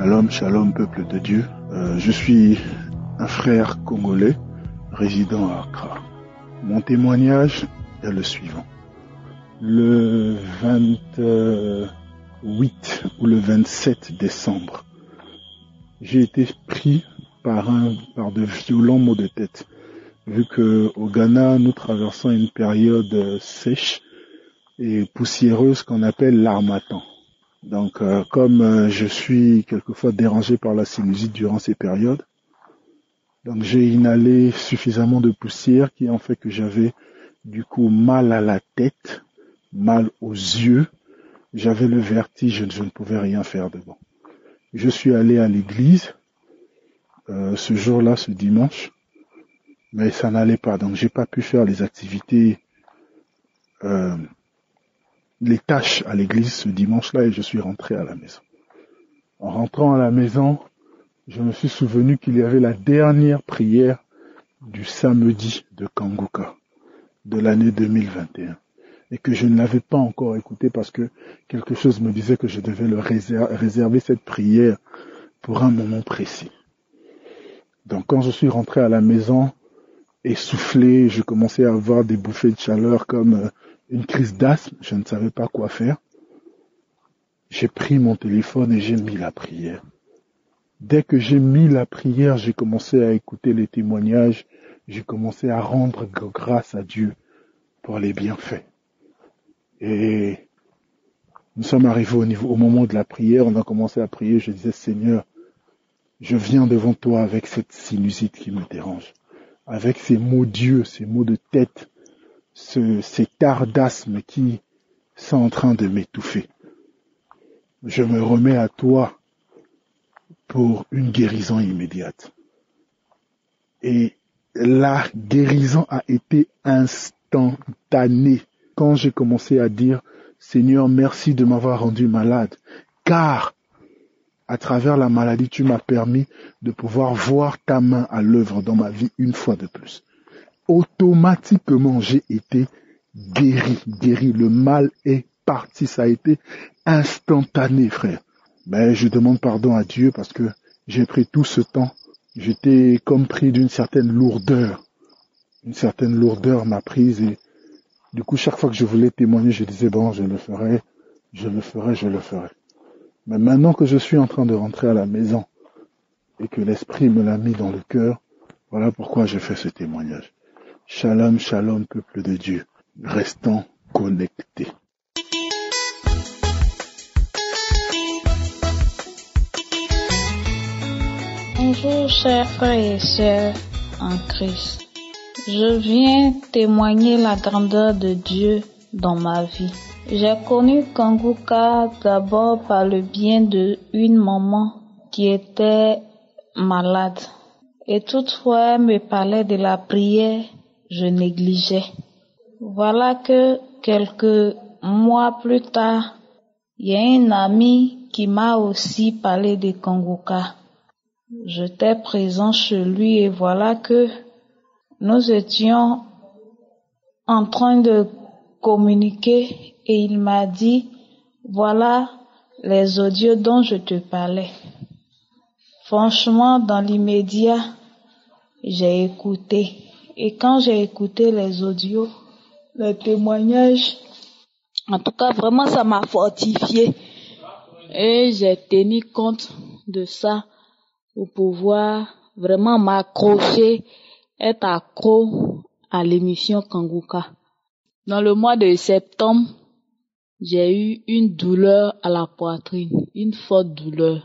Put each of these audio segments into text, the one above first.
Shalom, shalom peuple de Dieu. Euh, je suis un frère congolais résidant à Accra. Mon témoignage est le suivant. Le 28 ou le 27 décembre, j'ai été pris par un, par de violents maux de tête. Vu que au Ghana, nous traversons une période sèche et poussiéreuse qu'on appelle l'armatan. Donc, euh, comme euh, je suis quelquefois dérangé par la sinusite durant ces périodes, donc j'ai inhalé suffisamment de poussière qui en fait que j'avais du coup mal à la tête, mal aux yeux, j'avais le vertige, je ne pouvais rien faire devant. Je suis allé à l'église euh, ce jour-là, ce dimanche, mais ça n'allait pas, donc j'ai pas pu faire les activités, euh, les tâches à l'église ce dimanche-là et je suis rentré à la maison. En rentrant à la maison, je me suis souvenu qu'il y avait la dernière prière du samedi de Kanguka de l'année 2021 et que je ne l'avais pas encore écouté parce que quelque chose me disait que je devais le réserver cette prière pour un moment précis. Donc quand je suis rentré à la maison, essoufflé, je commençais à avoir des bouffées de chaleur comme euh, une crise d'asthme, je ne savais pas quoi faire. J'ai pris mon téléphone et j'ai mis la prière. Dès que j'ai mis la prière, j'ai commencé à écouter les témoignages, j'ai commencé à rendre grâce à Dieu pour les bienfaits. Et nous sommes arrivés au niveau, au moment de la prière, on a commencé à prier, je disais, Seigneur, je viens devant toi avec cette sinusite qui me dérange, avec ces mots Dieu, ces mots de tête, ce, ardasme qui sont en train de m'étouffer. Je me remets à toi pour une guérison immédiate. Et la guérison a été instantanée quand j'ai commencé à dire Seigneur, merci de m'avoir rendu malade, car à travers la maladie, tu m'as permis de pouvoir voir ta main à l'œuvre dans ma vie une fois de plus. Automatiquement, j'ai été guéri, guéri. Le mal est parti, ça a été instantané, frère. Mais je demande pardon à Dieu parce que j'ai pris tout ce temps. J'étais comme pris d'une certaine lourdeur. Une certaine lourdeur m'a prise et du coup, chaque fois que je voulais témoigner, je disais, bon, je le ferai, je le ferai, je le ferai. Mais maintenant que je suis en train de rentrer à la maison et que l'Esprit me l'a mis dans le cœur, voilà pourquoi je fais ce témoignage. Shalom, shalom, peuple de Dieu. Restons connectés. Bonjour chers frères et sœurs en Christ. Je viens témoigner la grandeur de Dieu dans ma vie. J'ai connu Kanguka d'abord par le bien de maman qui était malade. Et toutefois, elle me parlait de la prière, je négligeais. Voilà que quelques mois plus tard, il y a un ami qui m'a aussi parlé de Kanguka. J'étais présent chez lui et voilà que nous étions en train de communiquer et il m'a dit, voilà les audios dont je te parlais. Franchement, dans l'immédiat, j'ai écouté. Et quand j'ai écouté les audios, les témoignages, en tout cas, vraiment, ça m'a fortifié. Et j'ai tenu compte de ça pour pouvoir vraiment m'accrocher, être accro à l'émission Kanguka. Dans le mois de septembre, j'ai eu une douleur à la poitrine, une forte douleur.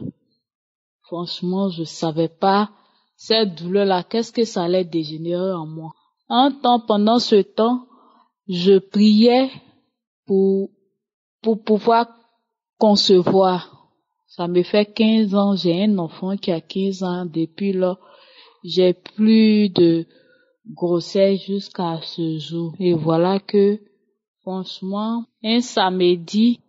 Franchement, je savais pas cette douleur-là, qu'est-ce que ça allait dégénérer en moi? Un temps, pendant ce temps, je priais pour, pour pouvoir concevoir. Ça me fait 15 ans, j'ai un enfant qui a 15 ans. Depuis là, j'ai plus de grossesse jusqu'à ce jour. Et voilà que, franchement, un samedi,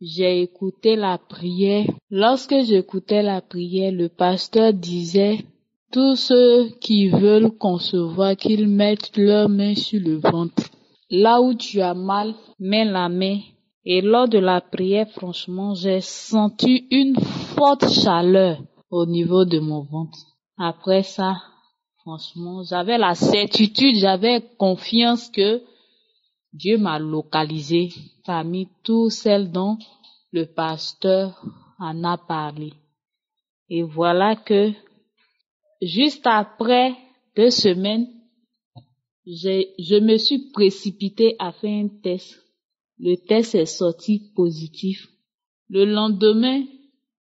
j'ai écouté la prière. Lorsque j'écoutais la prière, le pasteur disait, tous ceux qui veulent concevoir, qu'ils mettent leurs mains sur le ventre. Là où tu as mal, mets la main Et lors de la prière, franchement, j'ai senti une forte chaleur au niveau de mon ventre. Après ça, franchement, j'avais la certitude, j'avais confiance que Dieu m'a localisé parmi tous celles dont le pasteur en a parlé. Et voilà que juste après deux semaines, je me suis précipité à faire un test. Le test est sorti positif. Le lendemain,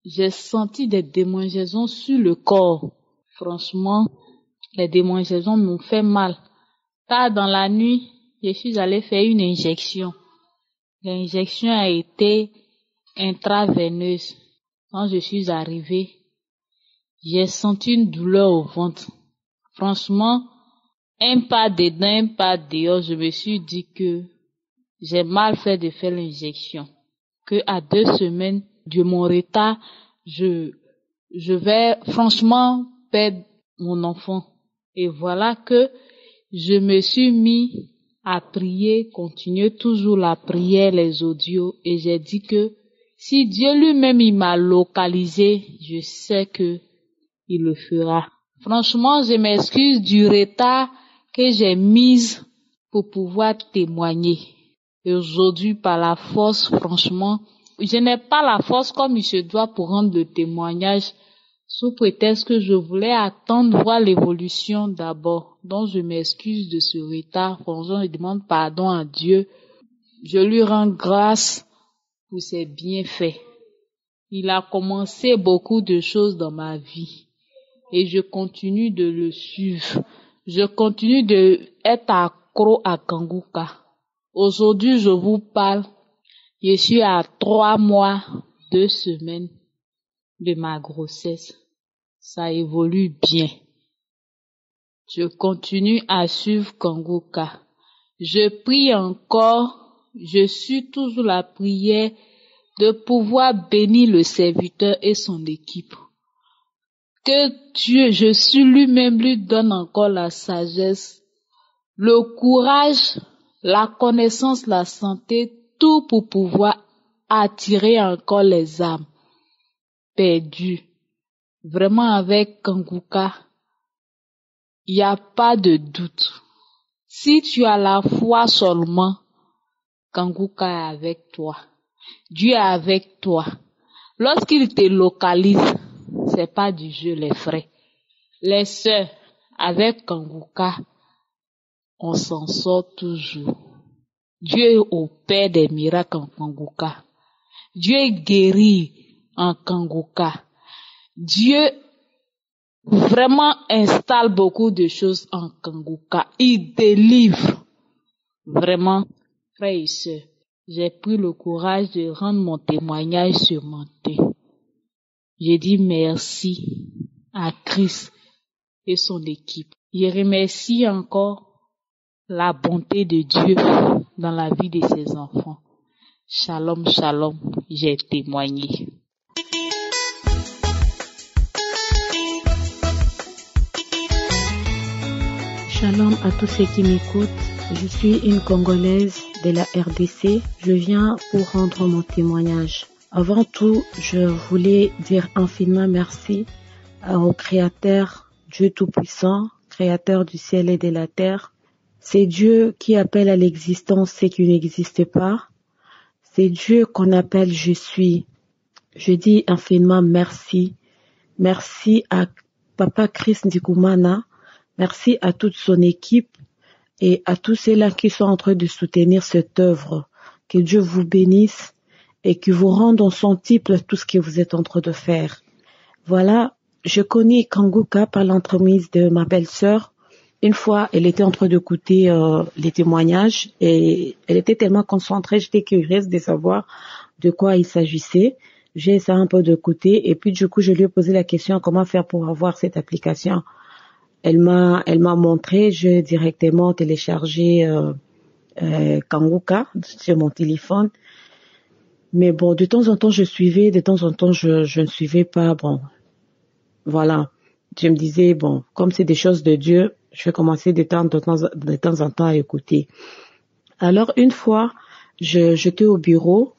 j'ai senti des démangeaisons sur le corps. Franchement, les démangeaisons m'ont fait mal. Tard dans la nuit, je suis allée faire une injection. L'injection a été intraveineuse. Quand je suis arrivée, j'ai senti une douleur au ventre. Franchement, un pas dedans, un pas dehors, je me suis dit que j'ai mal fait de faire l'injection. Que à deux semaines de mon retard, je, je vais franchement perdre mon enfant. Et voilà que je me suis mis à prier, continuer toujours la prière, les audios, et j'ai dit que si Dieu lui-même il m'a localisé, je sais que il le fera. Franchement, je m'excuse du retard que j'ai mis pour pouvoir témoigner. Aujourd'hui, par la force, franchement, je n'ai pas la force comme il se doit pour rendre le témoignage sous prétexte que je voulais attendre voir l'évolution d'abord. Donc je m'excuse de ce retard. Franchement, je demande pardon à Dieu. Je lui rends grâce pour ses bienfaits. Il a commencé beaucoup de choses dans ma vie et je continue de le suivre. Je continue de être accro à Kanguka. Aujourd'hui, je vous parle. Je suis à trois mois, deux semaines de ma grossesse ça évolue bien. Je continue à suivre Kanguka. Je prie encore, je suis toujours la prière de pouvoir bénir le serviteur et son équipe. Que Dieu, je suis lui-même, lui donne encore la sagesse, le courage, la connaissance, la santé, tout pour pouvoir attirer encore les âmes perdues Vraiment avec Kanguka, il n'y a pas de doute. Si tu as la foi seulement, Kanguka est avec toi. Dieu est avec toi. Lorsqu'il te localise, c'est pas du jeu les frères. Les sœurs, avec Kanguka, on s'en sort toujours. Dieu opère des miracles en Kanguka. Dieu guérit en Kanguka. Dieu vraiment installe beaucoup de choses en Kanguka. Il délivre. Vraiment, frère et soeur, j'ai pris le courage de rendre mon témoignage sur mon thème. J'ai dit merci à Christ et son équipe. Je remercie encore la bonté de Dieu dans la vie de ses enfants. Shalom, shalom, j'ai témoigné. Shalom à tous ceux qui m'écoutent. Je suis une Congolaise de la RDC. Je viens pour rendre mon témoignage. Avant tout, je voulais dire infiniment merci au Créateur, Dieu Tout-Puissant, Créateur du ciel et de la terre. C'est Dieu qui appelle à l'existence ce qui n'existe pas. C'est Dieu qu'on appelle je suis. Je dis infiniment merci. Merci à Papa Christ Ndikumana Merci à toute son équipe et à tous ceux-là qui sont en train de soutenir cette œuvre. Que Dieu vous bénisse et que vous rende en centuple tout ce que vous êtes en train de faire. Voilà, je connais Kanguka par l'entremise de ma belle-sœur. Une fois, elle était en train d'écouter euh, les témoignages et elle était tellement concentrée, j'étais curieuse de savoir de quoi il s'agissait. J'ai essayé un peu d'écouter et puis du coup, je lui ai posé la question comment faire pour avoir cette application elle m'a, elle m'a montré, j'ai directement téléchargé euh, euh, Kanguka sur mon téléphone. Mais bon, de temps en temps, je suivais, de temps en temps, je, ne suivais pas. Bon, voilà. Je me disais, bon, comme c'est des choses de Dieu, je vais commencer de temps, de temps, de temps en temps à écouter. Alors, une fois, j'étais au bureau.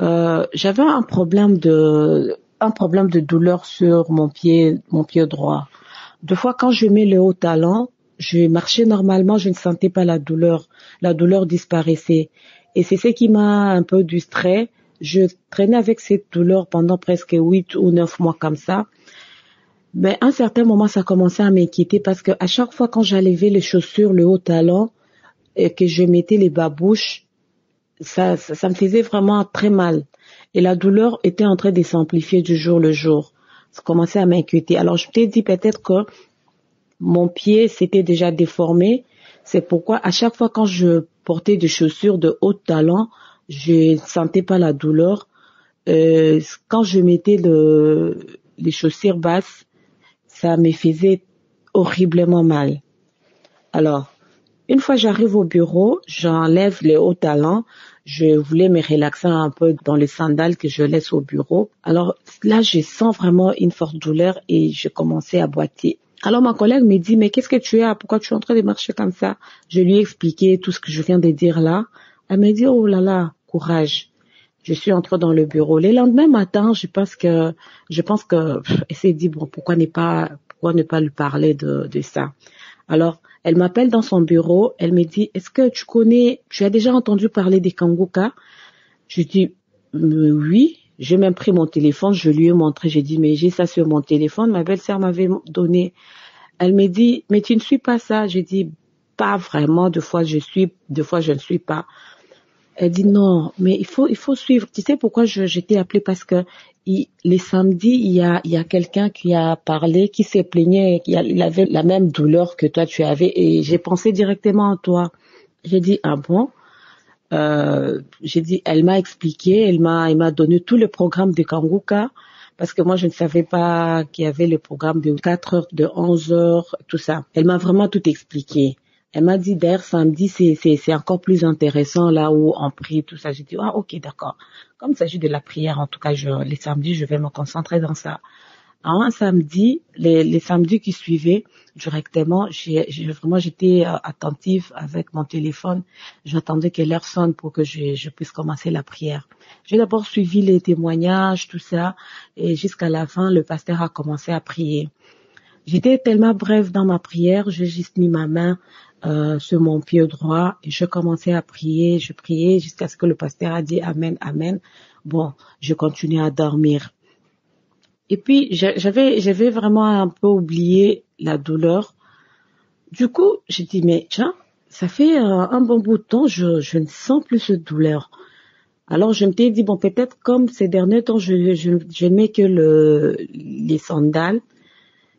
Euh, j'avais un problème de un problème de douleur sur mon pied mon pied droit. Deux fois quand je mets le haut talon, je marchais normalement, je ne sentais pas la douleur. La douleur disparaissait. Et c'est ce qui m'a un peu distrait. Je traînais avec cette douleur pendant presque huit ou neuf mois comme ça. Mais à un certain moment, ça commençait à m'inquiéter parce que à chaque fois quand j'enlevais les chaussures, le haut talon, et que je mettais les babouches, ça, ça, me faisait vraiment très mal. Et la douleur était en train de s'amplifier du jour le jour. Ça commençait à m'inquiéter. Alors je t'ai dit peut-être que mon pied s'était déjà déformé. C'est pourquoi à chaque fois quand je portais des chaussures de haut talon, je ne sentais pas la douleur. Euh, quand je mettais le, les chaussures basses, ça me faisait horriblement mal. Alors, une fois j'arrive au bureau, j'enlève les hauts talons, je voulais me relaxer un peu dans les sandales que je laisse au bureau. Alors là, je sens vraiment une forte douleur et je commençais à boiter. Alors ma collègue me dit, mais qu'est-ce que tu as Pourquoi tu es en train de marcher comme ça? Je lui ai expliqué tout ce que je viens de dire là. Elle m'a dit, oh là là, courage. Je suis entrée dans le bureau. Le lendemain matin, je pense que, je pense que, elle s'est dit, bon, pourquoi ne pas, pourquoi ne pas lui parler de, ça? Alors, elle m'appelle dans son bureau. Elle me dit, est-ce que tu connais, tu as déjà entendu parler des kangoka? Je dis, oui. J'ai même pris mon téléphone, je lui ai montré, j'ai dit, mais j'ai ça sur mon téléphone, ma belle-sœur m'avait donné. Elle me dit, mais tu ne suis pas ça. J'ai dit, pas vraiment, deux fois je suis, deux fois je ne suis pas. Elle dit non, mais il faut, il faut suivre. Tu sais pourquoi je, t'ai appelé parce que les samedis, il y a, il y a quelqu'un qui a parlé, qui s'est plaigné, qui il avait la même douleur que toi tu avais, et j'ai pensé directement à toi. J'ai dit ah bon? Euh, j'ai dit, elle m'a expliqué, elle m'a, elle m'a donné tout le programme de Kanguka parce que moi je ne savais pas qu'il y avait le programme de 4 heures, de 11 heures, tout ça. Elle m'a vraiment tout expliqué. Elle m'a dit d'ailleurs samedi c'est c'est encore plus intéressant là où on prie tout ça. J'ai dit ah ok d'accord. Comme il s'agit de la prière en tout cas je les samedis je vais me concentrer dans ça. Un samedi, les, les samedis qui suivaient, directement, j'ai, vraiment j'étais euh, attentive avec mon téléphone. J'attendais que l'heure sonne pour que je, je puisse commencer la prière. J'ai d'abord suivi les témoignages, tout ça, et jusqu'à la fin, le pasteur a commencé à prier. J'étais tellement brève dans ma prière, j'ai juste mis ma main euh, sur mon pied droit et je commençais à prier, je priais jusqu'à ce que le pasteur a dit Amen, Amen. Bon, je continuais à dormir. Et puis j'avais j'avais vraiment un peu oublié la douleur. Du coup, j'ai dit mais tiens, ça fait euh, un bon bout de temps, je, je ne sens plus cette douleur. Alors je me suis dit bon peut-être comme ces derniers temps je je, je mets que le les sandales,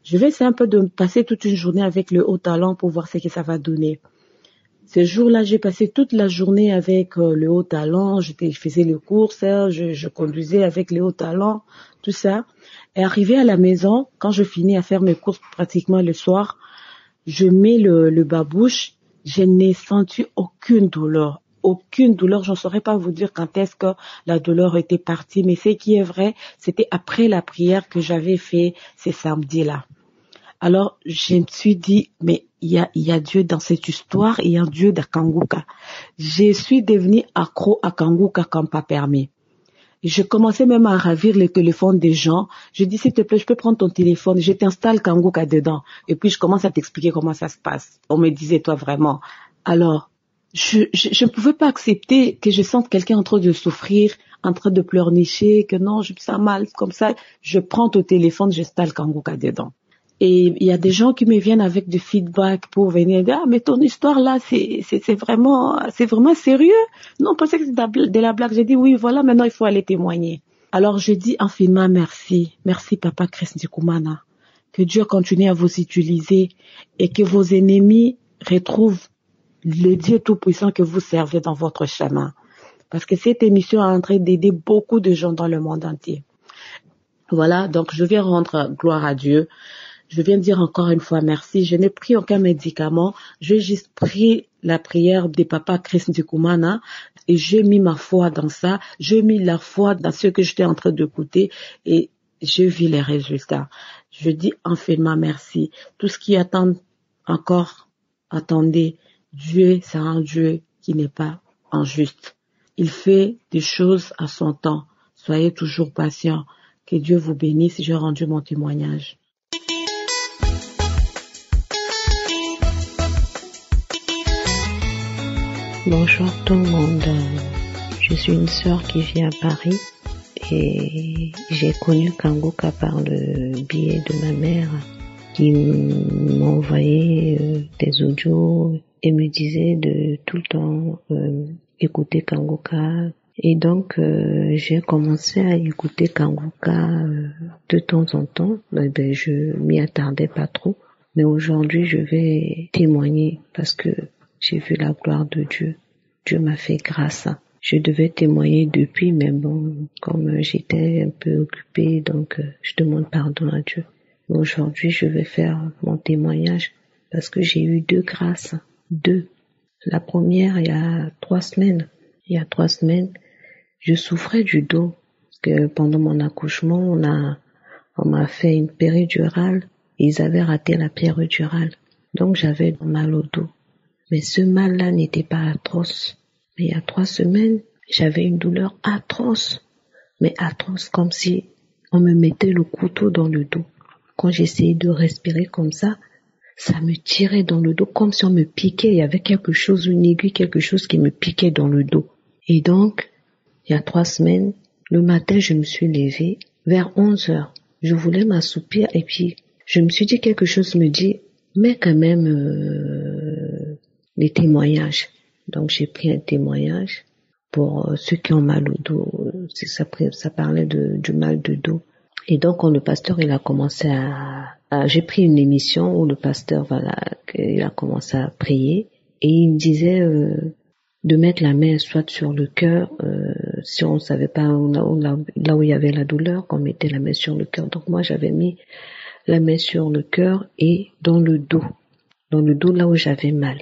je vais essayer un peu de passer toute une journée avec le haut talent pour voir ce que ça va donner. Ce jour-là, j'ai passé toute la journée avec euh, le haut talent. Je, faisais les courses, hein, je, je conduisais avec le haut talent, tout ça. Et arrivé à la maison, quand je finis à faire mes courses pratiquement le soir, je mets le, le babouche, je n'ai senti aucune douleur. Aucune douleur, je ne saurais pas vous dire quand est-ce que la douleur était partie, mais ce qui est vrai, c'était après la prière que j'avais fait ces samedis-là. Alors, je me suis dit, mais il y a, Dieu dans cette histoire, il y a Dieu de Kanguka. Je suis devenue accro à Kanguka comme pas permis. Je commençais même à ravir les téléphones des gens. Je dis, s'il te plaît, je peux prendre ton téléphone. Je t'installe Kanguka dedans. Et puis, je commence à t'expliquer comment ça se passe. On me disait, toi, vraiment. Alors, je, je, ne pouvais pas accepter que je sente quelqu'un en train de souffrir, en train de pleurnicher, que non, je me sens mal, comme ça. Je prends ton téléphone, j'installe Kanguka dedans. Et il y a des gens qui me viennent avec du feedback pour venir dire ah mais ton histoire là c'est c'est vraiment c'est vraiment sérieux. Non, pensais que c'était de la blague. J'ai dit oui voilà maintenant il faut aller témoigner. Alors je dis infiniment merci, merci Papa Christ Kumana. Que Dieu continue à vous utiliser et que vos ennemis retrouvent le Dieu tout-puissant que vous servez dans votre chemin. Parce que cette émission est en train d'aider beaucoup de gens dans le monde entier. Voilà, donc je vais rendre gloire à Dieu. Je viens dire encore une fois merci. Je n'ai pris aucun médicament. J'ai juste pris la prière des papas Chris Kumana et j'ai mis ma foi dans ça. J'ai mis la foi dans ce que j'étais en train d'écouter et j'ai vu les résultats. Je dis infiniment merci. Tout ce qui attend encore, attendez. Dieu, c'est un Dieu qui n'est pas injuste. Il fait des choses à son temps. Soyez toujours patient. Que Dieu vous bénisse. J'ai rendu mon témoignage. Bonjour tout le monde. Je suis une sœur qui vit à Paris et j'ai connu Kanguka par le biais de ma mère qui m'envoyait euh, des audios et me disait de tout le temps euh, écouter Kanguka. Et donc euh, j'ai commencé à écouter Kanguka de temps en temps. Ben, ben, je m'y attardais pas trop. Mais aujourd'hui je vais témoigner parce que j'ai vu la gloire de Dieu. Dieu m'a fait grâce. Je devais témoigner depuis, mais bon, comme j'étais un peu occupée, donc euh, je demande pardon à Dieu. Aujourd'hui, je vais faire mon témoignage parce que j'ai eu deux grâces. Deux. La première, il y a trois semaines. Il y a trois semaines, je souffrais du dos. Parce que pendant mon accouchement, on a, on m'a fait une péridurale. Ils avaient raté la péridurale. Donc j'avais mal au dos. Mais ce mal-là n'était pas atroce il y a trois semaines, j'avais une douleur atroce, mais atroce comme si on me mettait le couteau dans le dos. Quand j'essayais de respirer comme ça, ça me tirait dans le dos comme si on me piquait. Il y avait quelque chose, une aiguille, quelque chose qui me piquait dans le dos. Et donc, il y a trois semaines, le matin, je me suis levée vers 11 heures. Je voulais m'assoupir et puis je me suis dit quelque chose me dit, mais quand même euh, les témoignages. Donc j'ai pris un témoignage pour euh, ceux qui ont mal au dos. Ça, ça parlait de, du mal de dos. Et donc quand le pasteur il a commencé à, j'ai pris une émission où le pasteur voilà il a commencé à prier et il me disait euh, de mettre la main soit sur le cœur euh, si on savait pas où, là, là, où il y avait la douleur qu'on mettait la main sur le cœur. Donc moi j'avais mis la main sur le cœur et dans le dos, dans le dos là où j'avais mal.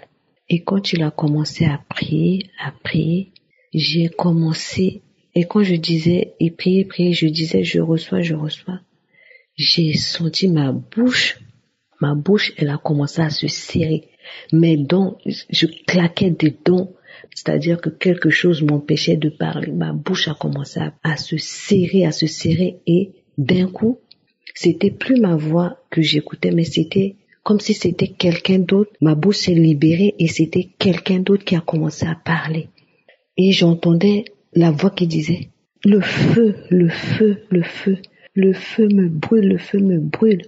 Et quand il a commencé à prier, à prier, j'ai commencé, et quand je disais, et prier, prier, je disais, je reçois, je reçois, j'ai senti ma bouche, ma bouche, elle a commencé à se serrer. Mes dents, je claquais des dents, c'est-à-dire que quelque chose m'empêchait de parler. Ma bouche a commencé à, à se serrer, à se serrer, et d'un coup, c'était plus ma voix que j'écoutais, mais c'était comme si c'était quelqu'un d'autre. Ma bouche s'est libérée et c'était quelqu'un d'autre qui a commencé à parler. Et j'entendais la voix qui disait, le feu, le feu, le feu, le feu me brûle, le feu me brûle.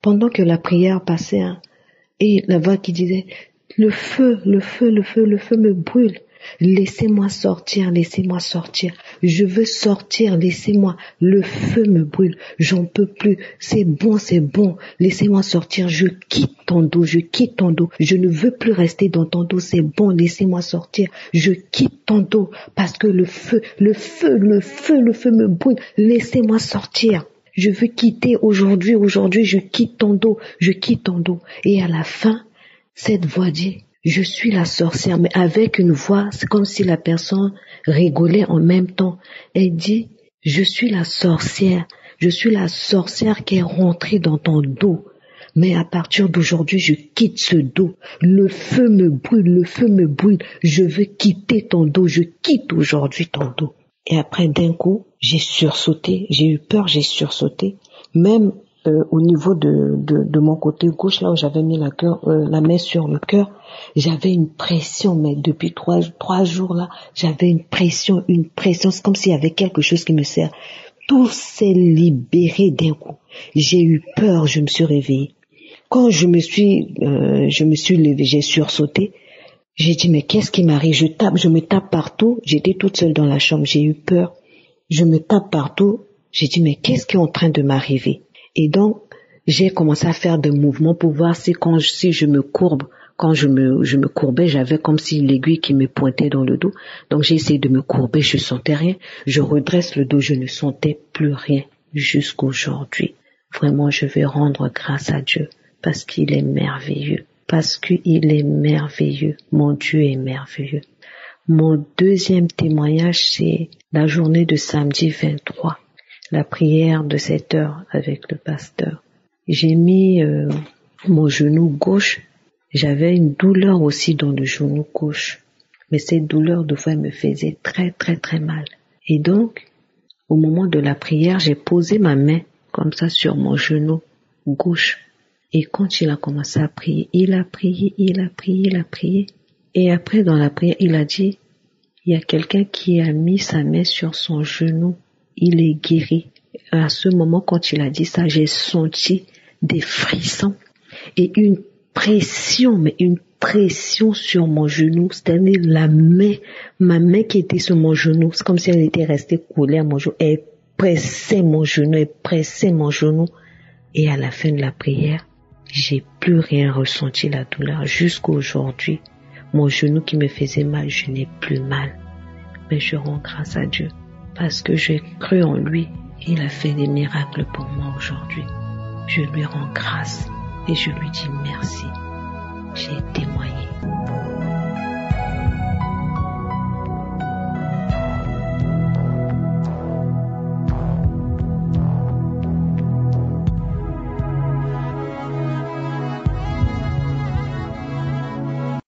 Pendant que la prière passait, hein, et la voix qui disait, le feu, le feu, le feu, le feu me brûle. Laissez-moi sortir, laissez-moi sortir. Je veux sortir, laissez-moi. Le feu me brûle, j'en peux plus. C'est bon, c'est bon. Laissez-moi sortir. Je quitte ton dos, je quitte ton dos. Je ne veux plus rester dans ton dos. C'est bon, laissez-moi sortir. Je quitte ton dos parce que le feu, le feu, le feu, le feu me brûle. Laissez-moi sortir. Je veux quitter aujourd'hui, aujourd'hui, je quitte ton dos, je quitte ton dos. Et à la fin, cette voix dit, je suis la sorcière, mais avec une voix, c'est comme si la personne rigolait en même temps. Elle dit, je suis la sorcière, je suis la sorcière qui est rentrée dans ton dos. Mais à partir d'aujourd'hui, je quitte ce dos. Le feu me brûle, le feu me brûle. Je veux quitter ton dos, je quitte aujourd'hui ton dos. Et après, d'un coup, j'ai sursauté, j'ai eu peur, j'ai sursauté. Même euh, au niveau de, de, mon côté gauche, là où j'avais mis la, euh, la main sur le cœur, j'avais une pression, mais depuis trois, trois jours là, j'avais une pression, une pression, comme s'il y avait quelque chose qui me sert. Tout s'est libéré d'un coup. J'ai eu peur, je me suis réveillée. Quand je me suis, euh, je me suis levée, j'ai sursauté. J'ai dit mais qu'est-ce qui m'arrive? Je tape, je me tape partout. J'étais toute seule dans la chambre, j'ai eu peur. Je me tape partout. J'ai dit mais qu'est-ce qui est en train de m'arriver? Et donc j'ai commencé à faire des mouvements pour voir si quand si je me courbe, quand je me, je me courbais, j'avais comme si l'aiguille qui me pointait dans le dos. Donc j'ai essayé de me courber, je sentais rien. Je redresse le dos, je ne sentais plus rien jusqu'aujourd'hui. Vraiment, je vais rendre grâce à Dieu parce qu'il est merveilleux. Parce qu'il est merveilleux. Mon Dieu est merveilleux. Mon deuxième témoignage, c'est la journée de samedi 23, la prière de 7 heures avec le pasteur. J'ai mis euh, mon genou gauche j'avais une douleur aussi dans le genou gauche. Mais cette douleur de fois me faisait très très très mal. Et donc, au moment de la prière, j'ai posé ma main comme ça sur mon genou gauche. Et quand il a commencé à prier, il a prié, il a prié, il a prié. Et après, dans la prière, il a dit, il y a quelqu'un qui a mis sa main sur son genou. Il est guéri. À ce moment, quand il a dit ça, j'ai senti des frissons et une pression, mais une pression sur mon genou, c'est-à-dire la main, ma main qui était sur mon genou, c'est comme si elle était restée collée à mon genou, elle pressait mon genou, elle pressait mon genou. Et à la fin de la prière, j'ai plus rien ressenti la douleur jusqu'à aujourd'hui. Mon genou qui me faisait mal, je n'ai plus mal. Mais je rends grâce à Dieu parce que j'ai cru en lui. Il a fait des miracles pour moi aujourd'hui. Je lui rends grâce et je lui dis merci. J'ai témoigné.